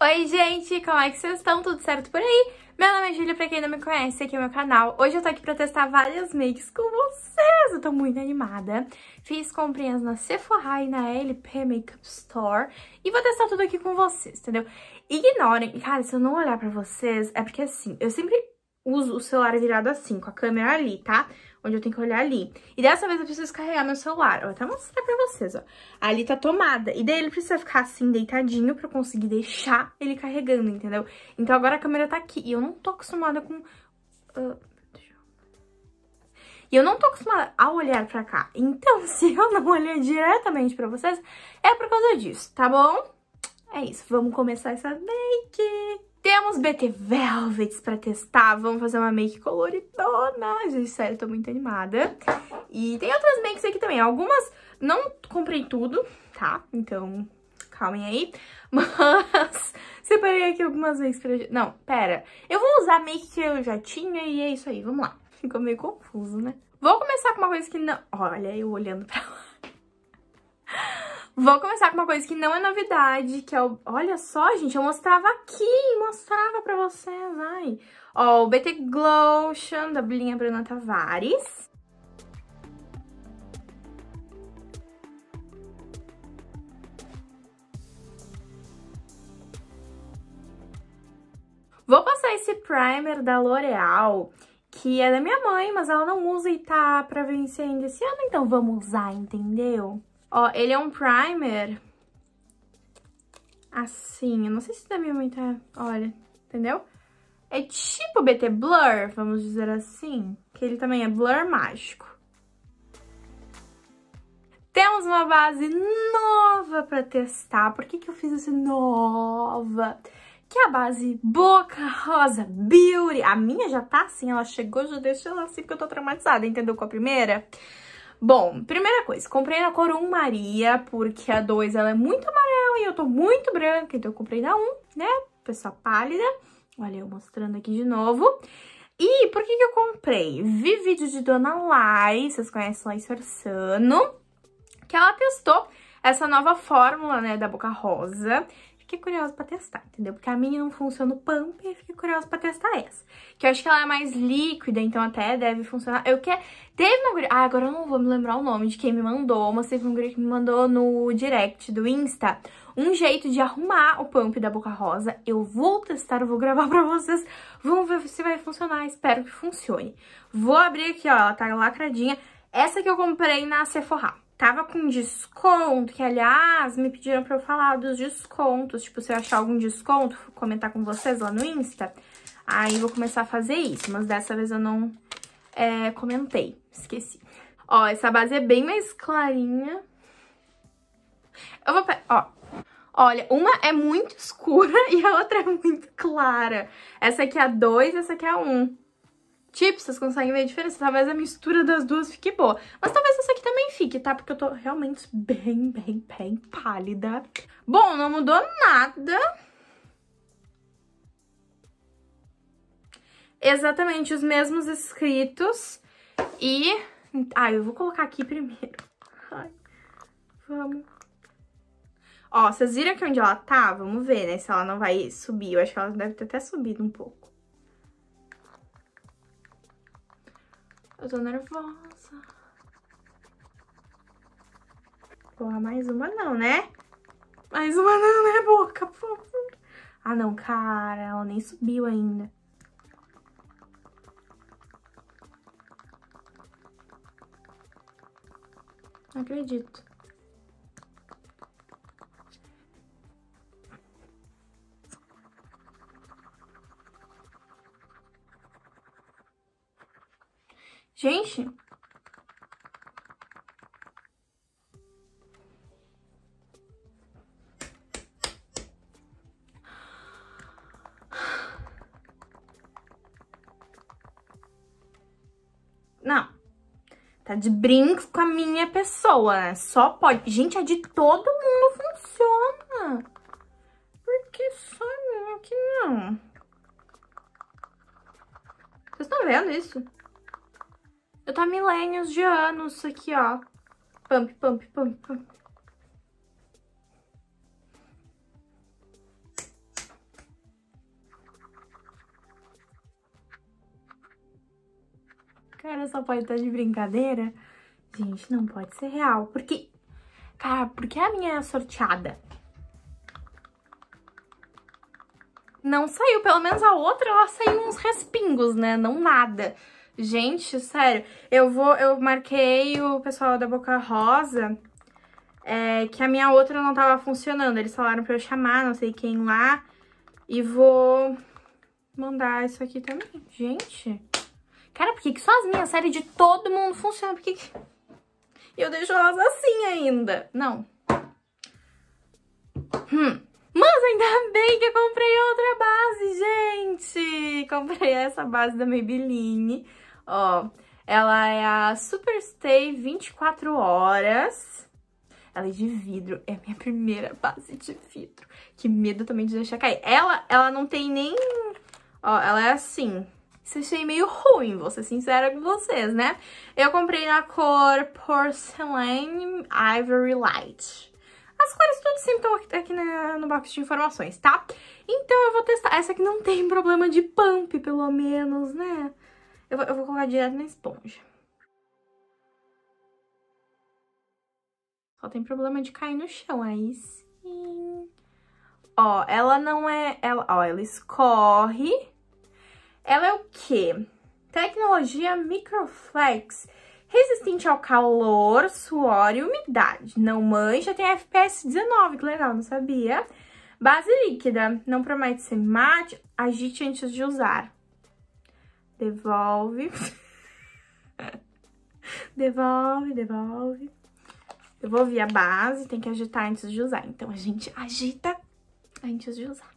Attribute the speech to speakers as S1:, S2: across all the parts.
S1: Oi, gente! Como é que vocês estão? Tudo certo por aí? Meu nome é Júlia, pra quem não me conhece, aqui é o meu canal. Hoje eu tô aqui pra testar várias makes com vocês. Eu tô muito animada. Fiz comprinhas na Sephora e na LP Makeup Store. E vou testar tudo aqui com vocês, entendeu? Ignorem. Cara, se eu não olhar pra vocês, é porque assim, eu sempre uso o celular virado assim, com a câmera ali, tá? Onde eu tenho que olhar ali. E dessa vez eu preciso carregar meu celular. Vou até mostrar pra vocês, ó. Ali tá tomada. E daí ele precisa ficar assim, deitadinho, pra eu conseguir deixar ele carregando, entendeu? Então agora a câmera tá aqui. E eu não tô acostumada com... Uh, e eu não tô acostumada a olhar pra cá. Então, se eu não olhar diretamente pra vocês, é por causa disso, tá bom? É isso, vamos começar essa make! Temos BT Velvets pra testar, vamos fazer uma make coloridona. Gente, sério, tô muito animada. E tem outras makes aqui também, algumas não comprei tudo, tá? Então, calmem aí. Mas separei aqui algumas makes pra... Não, pera. Eu vou usar a make que eu já tinha e é isso aí, vamos lá. Ficou meio confuso, né? Vou começar com uma coisa que não... Olha, eu olhando pra lá. Vou começar com uma coisa que não é novidade, que é o... Olha só, gente, eu mostrava aqui, mostrava pra vocês, ai. Ó, o BT Glotion da Blinha Bruna Tavares. Vou passar esse primer da L'Oreal, que é da minha mãe, mas ela não usa e tá pra vencer ainda esse ano, então vamos usar, entendeu? Ó, ele é um primer assim, eu não sei se da minha mãe tá, olha, entendeu? É tipo BT Blur, vamos dizer assim, que ele também é blur mágico. Temos uma base nova pra testar. Por que que eu fiz essa nova? Que é a base Boca Rosa Beauty. A minha já tá assim, ela chegou, já deixa ela assim, porque eu tô traumatizada, entendeu? Com a primeira. Bom, primeira coisa, comprei na cor 1 Maria, porque a 2 ela é muito amarela e eu tô muito branca, então eu comprei na 1, né? Pessoa pálida. Olha eu mostrando aqui de novo. E por que que eu comprei? Vi vídeo de Dona Lai, vocês conhecem Lai Sorsano, que ela testou essa nova fórmula, né, da Boca Rosa fiquei curiosa pra testar, entendeu? Porque a minha não funciona o pump e fiquei curiosa pra testar essa. Que eu acho que ela é mais líquida, então até deve funcionar. Eu quero... Teve uma guria... Ah, agora eu não vou me lembrar o nome de quem me mandou, mas teve uma guria que me mandou no direct do Insta um jeito de arrumar o pump da Boca Rosa. Eu vou testar, eu vou gravar pra vocês. Vamos ver se vai funcionar, espero que funcione. Vou abrir aqui, ó, ela tá lacradinha. Essa que eu comprei na Sephora tava com desconto, que aliás me pediram pra eu falar dos descontos, tipo, se eu achar algum desconto, comentar com vocês lá no Insta, aí vou começar a fazer isso, mas dessa vez eu não é, comentei, esqueci. Ó, essa base é bem mais clarinha. Eu vou, ó, olha, uma é muito escura e a outra é muito clara. Essa aqui é a 2, essa aqui é a 1. Um. Tipo, vocês conseguem ver a diferença. Talvez a mistura das duas fique boa. Mas talvez essa aqui também fique, tá? Porque eu tô realmente bem, bem, bem pálida. Bom, não mudou nada. Exatamente os mesmos escritos. E... Ah, eu vou colocar aqui primeiro. Ai, vamos. Ó, vocês viram aqui onde ela tá? Vamos ver, né? Se ela não vai subir. Eu acho que ela deve ter até subido um pouco. Eu tô nervosa. Porra, mais uma não, né? Mais uma não, né, boca. Ah, não, cara, ela nem subiu ainda. Não acredito. Gente. Não. Tá de brinco com a minha pessoa? Só pode. Gente, é de todo mundo funciona. Por que só aqui não? Vocês estão vendo isso? Eu tô há milênios de anos aqui, ó. Pump, pump, pump, pump. Cara, só pode estar de brincadeira. Gente, não pode ser real. Porque, cara, porque a minha é sorteada? Não saiu, pelo menos a outra, ela saiu uns respingos, né? Não nada. Gente, sério, eu vou, eu marquei o pessoal da Boca Rosa, é, que a minha outra não tava funcionando. Eles falaram pra eu chamar, não sei quem lá, e vou mandar isso aqui também. Gente, cara, por que, que só as minhas séries de todo mundo funcionam? Por que, que eu deixo elas assim ainda? Não. Hum. Mas ainda bem que eu comprei outra base, gente! Comprei essa base da Maybelline. Ó, ela é a Superstay 24 horas. Ela é de vidro. É a minha primeira base de vidro. Que medo também de deixar cair. Ela, ela não tem nem... Ó, ela é assim. Isso achei meio ruim, vou ser sincera com vocês, né? Eu comprei na cor Porcelain Ivory Light. As cores todas sempre estão aqui, na, no box de informações, tá? Então eu vou testar. Essa aqui não tem problema de pump, pelo menos, né? Eu vou, eu vou colocar direto na esponja. Só tem problema de cair no chão, aí sim. Ó, ela não é... Ela, ó, ela escorre. Ela é o quê? Tecnologia Microflex. Resistente ao calor, suor e umidade. Não mancha, tem FPS 19, que legal, não sabia. Base líquida, não promete ser mate, agite antes de usar devolve. devolve, devolve. Devolvi a base, tem que agitar antes de usar. Então, a gente agita antes de usar.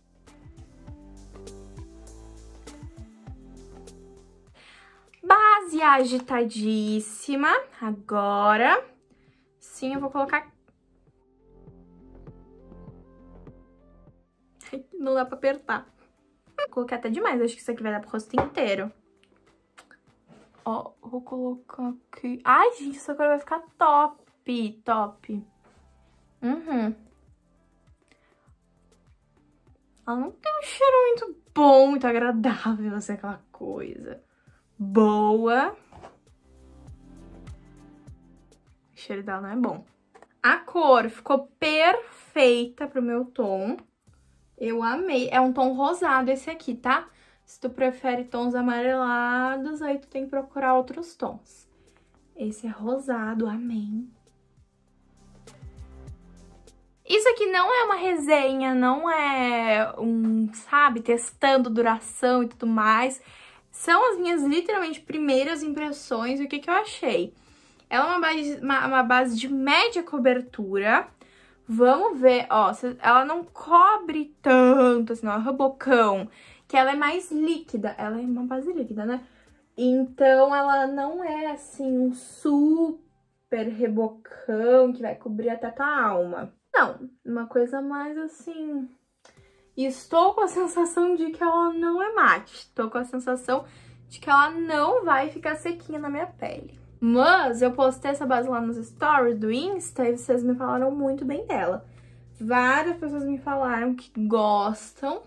S1: Base agitadíssima. Agora, sim, eu vou colocar... Não dá pra apertar. Coloquei até demais, acho que isso aqui vai dar pro rosto inteiro. Ó, vou colocar aqui. Ai, gente, essa cor vai ficar top, top. Uhum. Ela não tem um cheiro muito bom, muito agradável, assim, aquela coisa boa. O cheiro dela não é bom. A cor ficou perfeita pro meu tom. Eu amei. É um tom rosado esse aqui, tá? Se tu prefere tons amarelados, aí tu tem que procurar outros tons. Esse é rosado, amém. Isso aqui não é uma resenha, não é um, sabe, testando duração e tudo mais. São as minhas, literalmente, primeiras impressões e o que, que eu achei. Ela é uma base, uma, uma base de média cobertura. Vamos ver, ó, ela não cobre tanto, assim, ó, rebocão que ela é mais líquida. Ela é uma base líquida, né? Então, ela não é, assim, um super rebocão que vai cobrir até a tua alma. Não, uma coisa mais, assim... Estou com a sensação de que ela não é mate. Estou com a sensação de que ela não vai ficar sequinha na minha pele. Mas eu postei essa base lá nos stories do Insta e vocês me falaram muito bem dela. Várias pessoas me falaram que gostam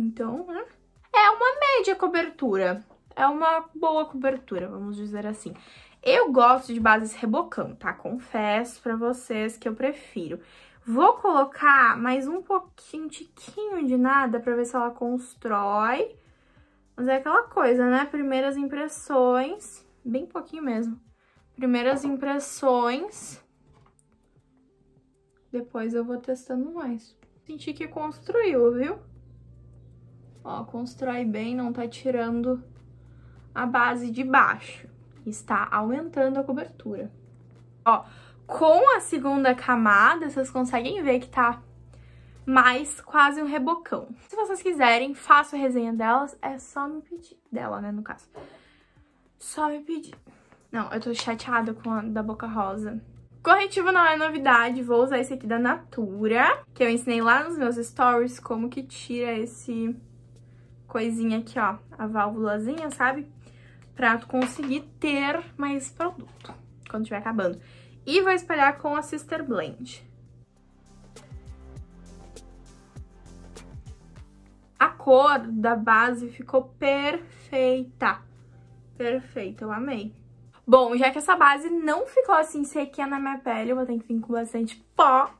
S1: então, né? É uma média cobertura. É uma boa cobertura, vamos dizer assim. Eu gosto de bases rebocão, tá? Confesso pra vocês que eu prefiro. Vou colocar mais um pouquinho, tiquinho de nada pra ver se ela constrói. Mas é aquela coisa, né? Primeiras impressões, bem pouquinho mesmo. Primeiras impressões. Depois eu vou testando mais. Senti que construiu, viu? Ó, constrói bem, não tá tirando a base de baixo. Está aumentando a cobertura. Ó, com a segunda camada, vocês conseguem ver que tá mais quase um rebocão. Se vocês quiserem, faço a resenha delas, é só me pedir. Dela, né, no caso. Só me pedir. Não, eu tô chateada com a da Boca Rosa. Corretivo não é novidade, vou usar esse aqui da Natura, que eu ensinei lá nos meus stories como que tira esse coisinha aqui, ó, a válvulazinha, sabe? Pra tu conseguir ter mais produto quando estiver acabando. E vou espalhar com a Sister Blend. A cor da base ficou perfeita. Perfeito, eu amei. Bom, já que essa base não ficou assim sequinha na minha pele, eu vou ter que vir com bastante pó.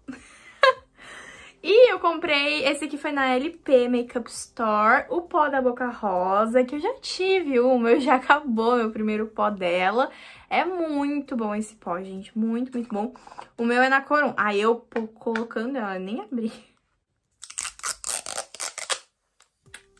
S1: E eu comprei, esse aqui foi na LP Makeup Store, o pó da Boca Rosa, que eu já tive o meu já acabou meu primeiro pó dela. É muito bom esse pó, gente, muito, muito bom. O meu é na cor 1. Aí eu colocando ela, nem abri.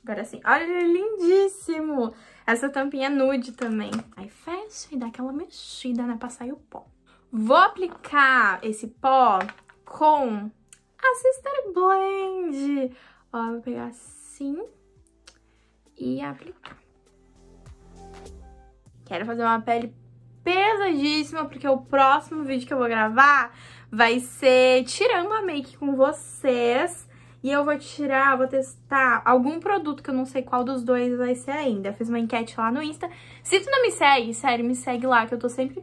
S1: Agora sim. Olha, é lindíssimo! Essa tampinha nude também. Aí fecha e dá aquela mexida, né, pra sair o pó. Vou aplicar esse pó com a Sister Blend. Ó, vou pegar assim e aplicar. Quero fazer uma pele pesadíssima, porque o próximo vídeo que eu vou gravar vai ser tirando a make com vocês. E eu vou tirar, vou testar algum produto que eu não sei qual dos dois vai ser ainda. Fiz uma enquete lá no Insta. Se tu não me segue, sério, me segue lá, que eu tô sempre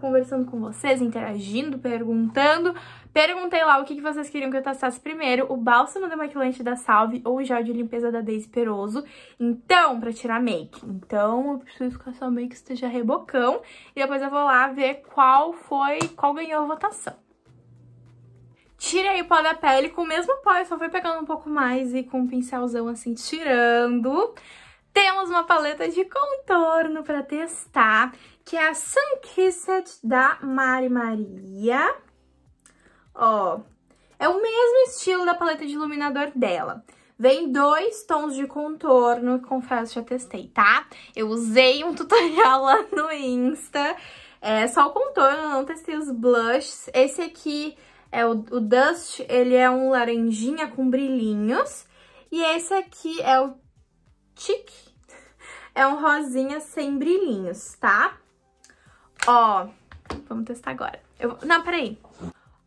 S1: conversando com vocês, interagindo, perguntando. Perguntei lá o que, vocês queriam que eu testasse primeiro, o bálsamo demaquilante da Salve ou o gel de limpeza da Daisy Peroso. Então, pra tirar make. Então, eu preciso que a sua make esteja rebocão. E depois eu vou lá ver qual foi, qual ganhou a votação. Tirei o pó da pele com o mesmo pó, eu só fui pegando um pouco mais e com um pincelzão assim tirando. Temos uma paleta de contorno pra testar, que é a Sunkissed da Mari Maria. Ó, é o mesmo estilo da paleta de iluminador dela. Vem dois tons de contorno, confesso, já testei, tá? Eu usei um tutorial lá no Insta, é só o contorno, não testei os blushes. Esse aqui é o, o Dust, ele é um laranjinha com brilhinhos. E esse aqui é o Chic, é um rosinha sem brilhinhos, tá? Ó, vamos testar agora. Eu, não, peraí.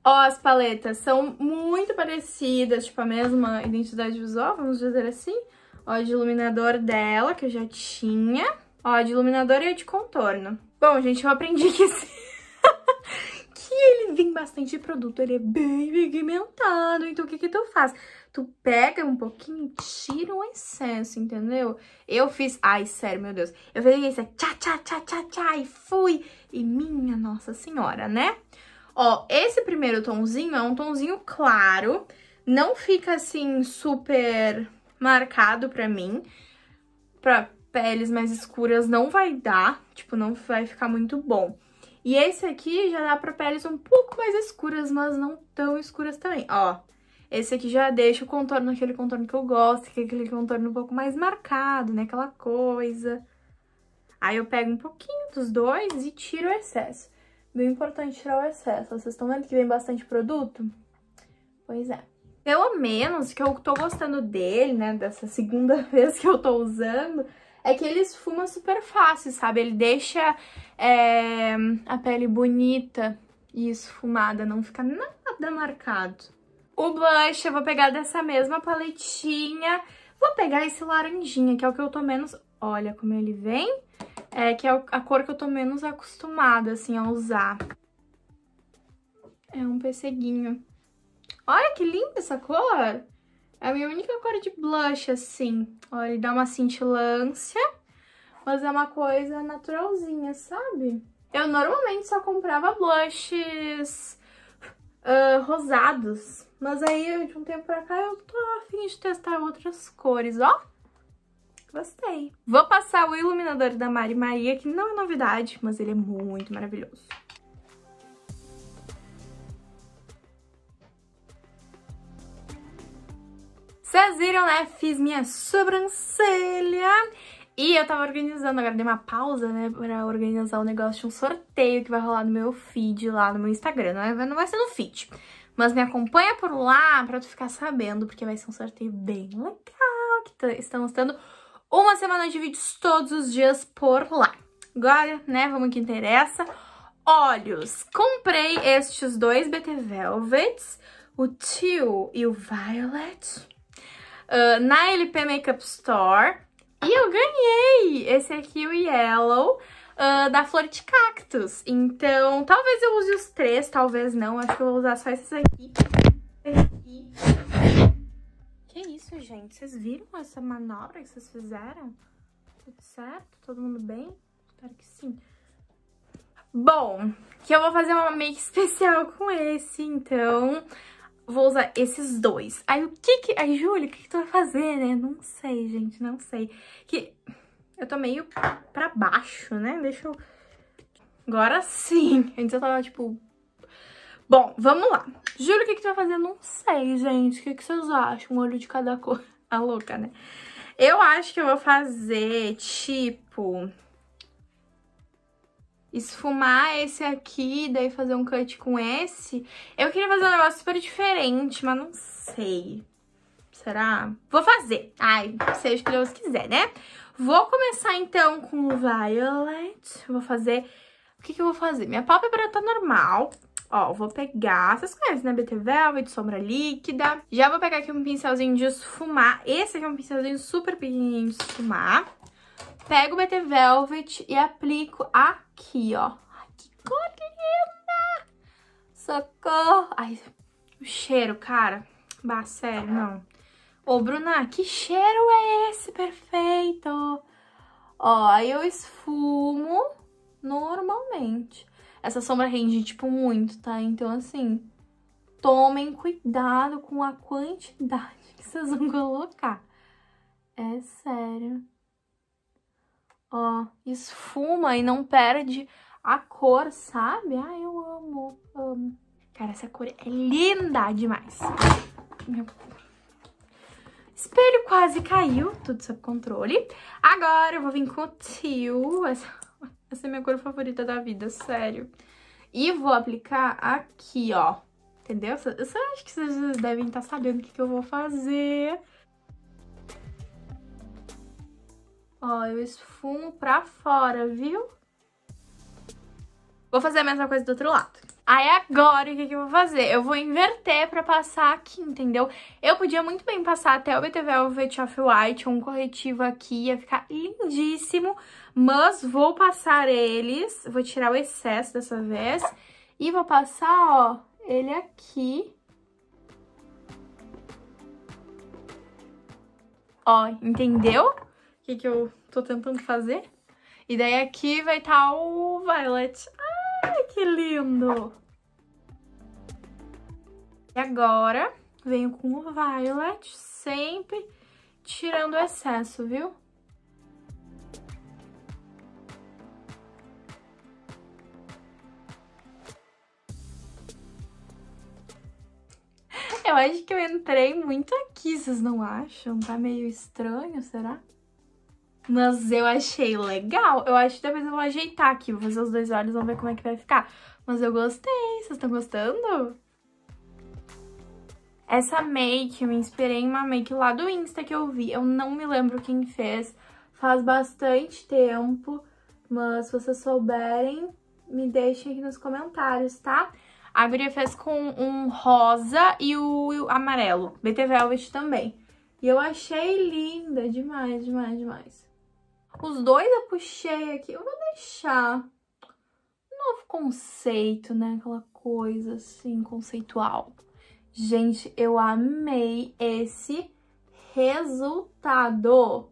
S1: Ó, as paletas são muito parecidas, tipo a mesma identidade visual, vamos dizer assim. Ó, de iluminador dela, que eu já tinha. Ó, de iluminador e de contorno. Bom, gente, eu aprendi que esse ele vem bastante produto, ele é bem pigmentado. Então, o que que tu faz? Tu pega um pouquinho tira o excesso, entendeu? Eu fiz... Ai, sério, meu Deus. Eu fiz isso, tchá, tchá, tchá, tchá, tchá, e fui. E minha Nossa Senhora, né? Ó, esse primeiro tomzinho é um tomzinho claro. Não fica, assim, super marcado pra mim. Pra peles mais escuras não vai dar. Tipo, não vai ficar muito bom. E esse aqui já dá pra peles um pouco mais escuras, mas não tão escuras também. Ó, esse aqui já deixa o contorno, aquele contorno que eu gosto, que é aquele contorno um pouco mais marcado, né? Aquela coisa. Aí eu pego um pouquinho dos dois e tiro o excesso. Bem importante tirar o excesso. Vocês estão vendo que vem bastante produto? Pois é. Pelo menos que eu tô gostando dele, né? Dessa segunda vez que eu tô usando é que ele esfuma super fácil, sabe? Ele deixa é, a pele bonita e esfumada, não fica nada marcado. O blush eu vou pegar dessa mesma paletinha, vou pegar esse laranjinha, que é o que eu tô menos... Olha como ele vem, é que é a cor que eu tô menos acostumada, assim, a usar. É um pesseguinho. Olha que linda essa cor! É a minha única cor de blush, assim. Olha, ele dá uma cintilância, mas é uma coisa naturalzinha, sabe? Eu normalmente só comprava blushes uh, rosados, mas aí de um tempo pra cá eu tô afim de testar outras cores, ó. Gostei. Vou passar o iluminador da Mari Maria, que não é novidade, mas ele é muito maravilhoso. Vocês viram, né? Fiz minha sobrancelha. E eu tava organizando, agora dei uma pausa, né, pra organizar o negócio de um sorteio que vai rolar no meu feed lá no meu Instagram. Não vai, não vai ser no feed, mas me acompanha por lá pra tu ficar sabendo, porque vai ser um sorteio bem legal, que estamos tendo uma semana de vídeos todos os dias por lá. Agora, né, vamos que interessa. Olhos. Comprei estes dois BT Velvets, o Teal e o Violet uh, na LP Makeup Store. E eu ganhei esse aqui, o Yellow, uh, da Flor de Cactus. Então, talvez eu use os três, talvez não. Acho que eu vou usar só esses aqui. aqui. Que isso, gente? Vocês viram essa manobra que vocês fizeram? Tudo certo? Todo mundo bem? Espero que sim. Bom, que eu vou fazer uma make especial com esse, então vou usar esses dois. Aí o que que... Aí, Júlia, o que que tu vai fazer, né? Não sei, gente, não sei. Que eu tô meio pra baixo, né? Deixa eu... Agora sim. Antes eu tava, tipo... Bom, vamos lá. Júlia, o que que tu vai fazer? Não sei, gente. O que que vocês acham? Um olho de cada cor. A louca, né? Eu acho que eu vou fazer, tipo esfumar esse aqui, daí fazer um cut com esse. Eu queria fazer um negócio super diferente, mas não sei. Será? Vou fazer. Ai, seja o que Deus quiser, né? Vou começar, então, com o Violet. Vou fazer... O que que eu vou fazer? Minha pálpebra tá normal. Ó, vou pegar... Vocês conhecem, né? BT Velvet, sombra líquida. Já vou pegar aqui um pincelzinho de esfumar. Esse aqui é um pincelzinho super pequenininho de esfumar. Pego o BT Velvet e aplico aqui, ó. Ai, que cor linda! Socorro! Ai, o cheiro, cara. Bah, sério, não. Ô, Bruna, que cheiro é esse? Perfeito! Ó, aí eu esfumo normalmente. Essa sombra rende, tipo, muito, tá? Então, assim, tomem cuidado com a quantidade que vocês vão colocar. É sério. Ó, esfuma e não perde a cor, sabe? Ai, eu amo, amo. Cara, essa cor é linda demais. Meu... Quase caiu, tudo sob controle. Agora eu vou vir com o Tio. Essa, essa é minha cor favorita da vida, sério. E vou aplicar aqui, ó. Entendeu? Eu só acho que vocês devem estar sabendo o que, que eu vou fazer. Ó, eu esfumo pra fora, viu? Vou fazer a mesma coisa do outro lado. Aí agora, o que, que eu vou fazer? Eu vou inverter pra passar aqui, entendeu? Eu podia muito bem passar até o BT Velvet Off-White, um corretivo aqui, ia ficar lindíssimo. Mas vou passar eles, vou tirar o excesso dessa vez. E vou passar, ó, ele aqui. Ó, entendeu? o que, que eu tô tentando fazer. E daí aqui vai estar tá o Violet. Que lindo! E agora, venho com o Violet, sempre tirando o excesso, viu? Eu acho que eu entrei muito aqui, vocês não acham? Tá meio estranho, será? Mas eu achei legal. Eu acho que depois eu vou ajeitar aqui. Vou fazer os dois olhos, vamos ver como é que vai ficar. Mas eu gostei. Vocês estão gostando? Essa make, eu me inspirei em uma make lá do Insta que eu vi. Eu não me lembro quem fez. Faz bastante tempo. Mas se vocês souberem, me deixem aqui nos comentários, tá? A guria fez com um rosa e o, amarelo. BT Velvet também. E eu achei linda demais, demais, demais. Os dois eu puxei aqui. Eu vou deixar um novo conceito, né? Aquela coisa assim, conceitual. Gente, eu amei esse resultado. O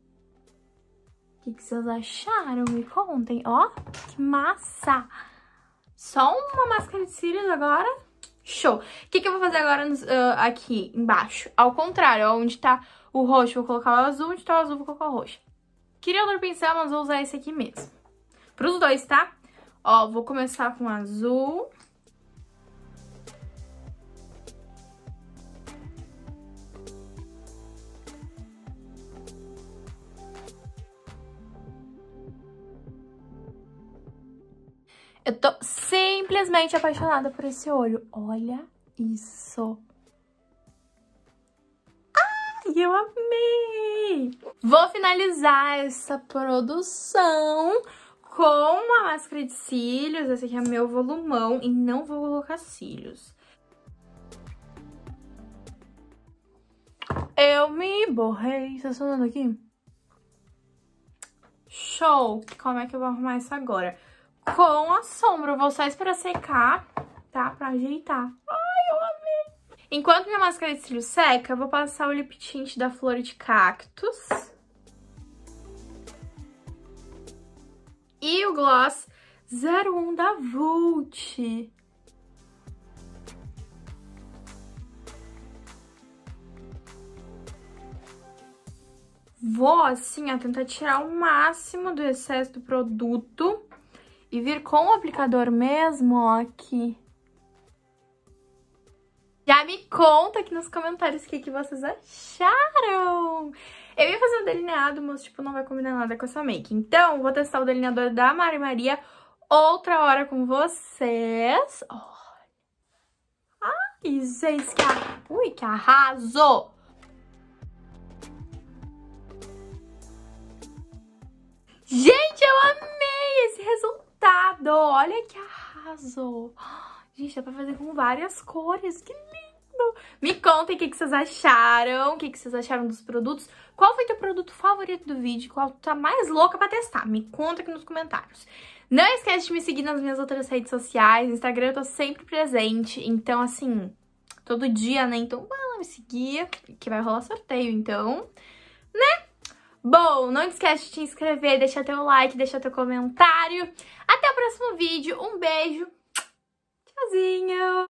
S1: que, que vocês acharam? Me contem. Ó, que massa! Só uma máscara de cílios agora. Show! O que, que eu vou fazer agora uh, aqui embaixo? Ao contrário, onde tá o roxo, vou colocar o azul. Onde tá o azul, vou colocar o roxo. Queria outro pincel, mas vou usar esse aqui mesmo. Para os dois, tá? Ó, vou começar com azul. Eu tô simplesmente apaixonada por esse olho. Olha isso. Ai, eu amei! Vou finalizar essa produção com uma máscara de cílios. Esse aqui é meu volumão e não vou colocar cílios. Eu me borrei. Estão vendo aqui? Show! Como é que eu vou arrumar isso agora? Com a sombra. Vou só esperar secar, tá? Pra ajeitar. Enquanto minha máscara de cílio seca, eu vou passar o lip tint da Flor de Cactus. e o gloss 01 da Vult. Vou, assim, ó, tentar tirar o máximo do excesso do produto e vir com o aplicador mesmo, ó, aqui. Já me conta aqui nos comentários o que, que vocês acharam. Eu ia fazer um delineado, mas, tipo, não vai combinar nada com essa make. Então, vou testar o delineador da Mari Maria outra hora com vocês. Olha. Ai, gente, que, ar... Ui, que arraso! Gente, eu amei esse resultado! Olha que arraso! Gente, dá pra fazer com várias cores, que lindo! Me contem o que, que vocês acharam, o que, que vocês acharam dos produtos. Qual foi teu produto favorito do vídeo? Qual tu tá mais louca pra testar? Me conta aqui nos comentários. Não esquece de me seguir nas minhas outras redes sociais. No Instagram eu tô sempre presente. Então, assim, todo dia, né? Então, vai lá me seguir, que vai rolar sorteio. Então, né? Bom, não esquece de te inscrever, deixar teu like, deixar teu comentário. Até o próximo vídeo. Um beijo. Tchauzinho.